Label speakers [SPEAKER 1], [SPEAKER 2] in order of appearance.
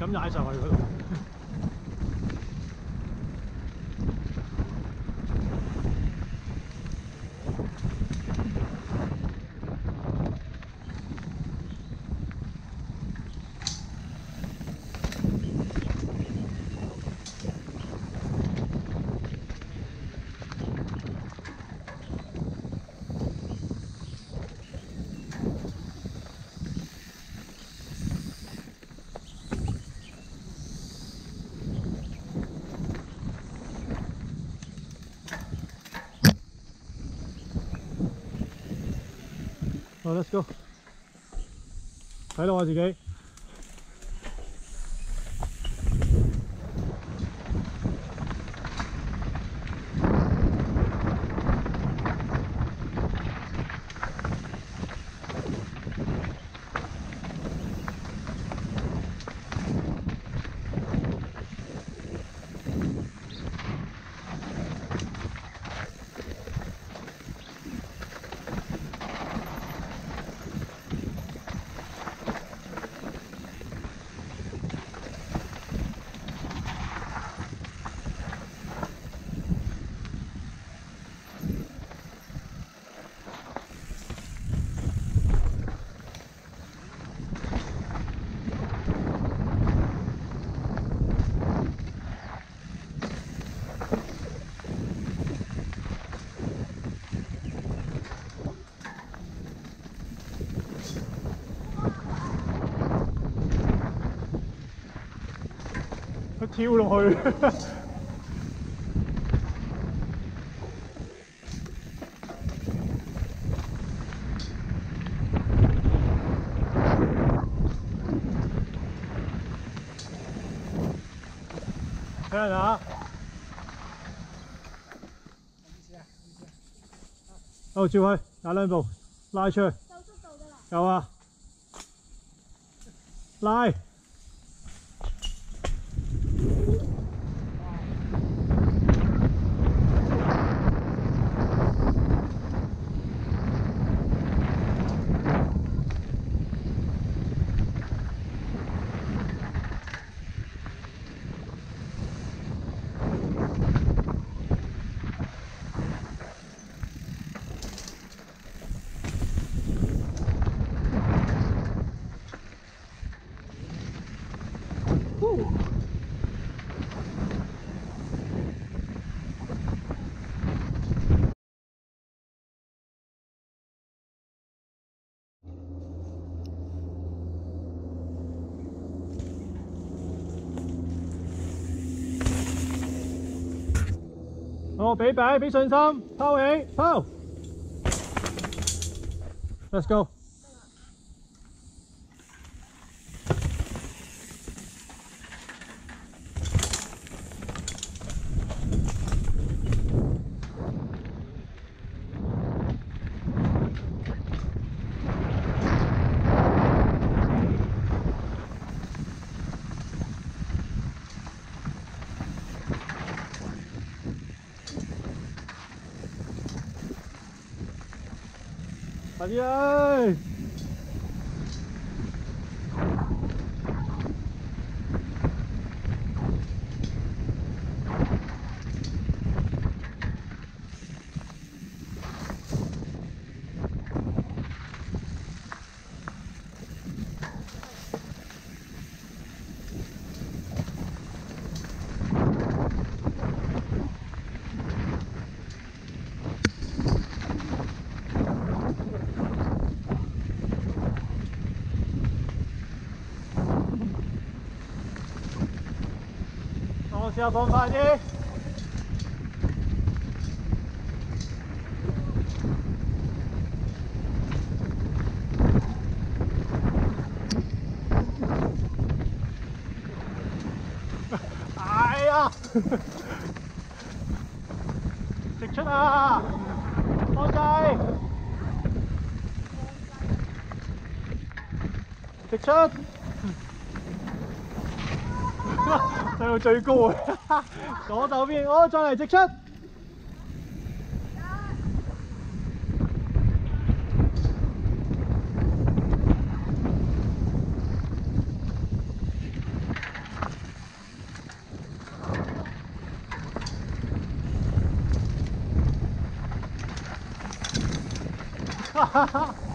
[SPEAKER 1] 咁就喺上去度。好，Let's go。睇到我佢跳落去。睇下下。好，照佢打两步，拉出去。
[SPEAKER 2] 够速度㗎啦！
[SPEAKER 1] 够啊！拉。 好，俾摆俾信心，抛起，抛。Let's go。快下放快啲。哎呀！直出啊！放掣！直出！睇到最高啊！左手边，我、哦、再嚟直出。哈哈哈。